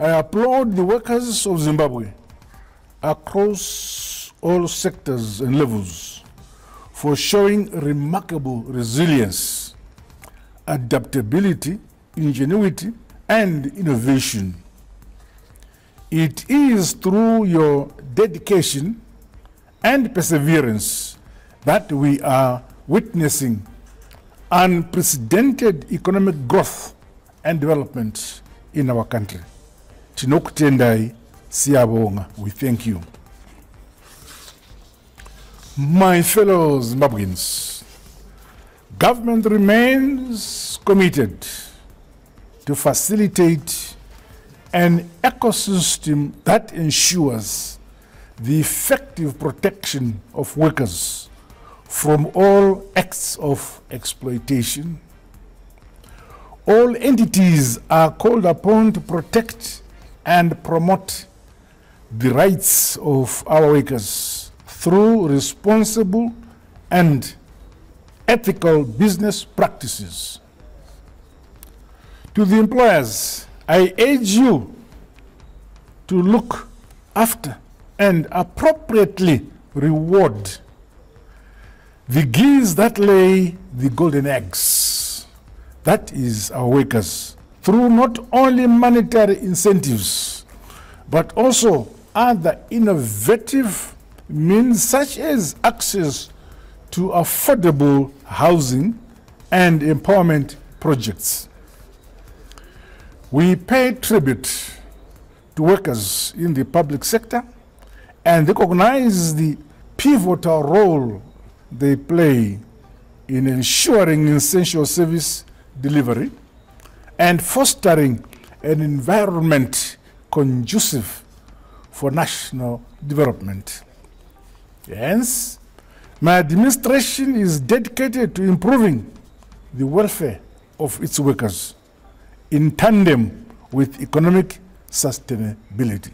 I applaud the workers of Zimbabwe across all sectors and levels for showing remarkable resilience, adaptability, ingenuity, and innovation. It is through your dedication and perseverance that we are witnessing unprecedented economic growth and development in our country. Tinokutendai siyabonga. We thank you. My fellow Zimbabweans, government remains committed to facilitate an ecosystem that ensures the effective protection of workers from all acts of exploitation. All entities are called upon to protect and promote the rights of our workers through responsible and ethical business practices. To the employers, I urge you to look after and appropriately reward the geese that lay the golden eggs. That is our workers through not only monetary incentives, but also other innovative means such as access to affordable housing and empowerment projects. We pay tribute to workers in the public sector and recognize the pivotal role they play in ensuring essential service delivery and fostering an environment conducive for national development. Hence, my administration is dedicated to improving the welfare of its workers in tandem with economic sustainability.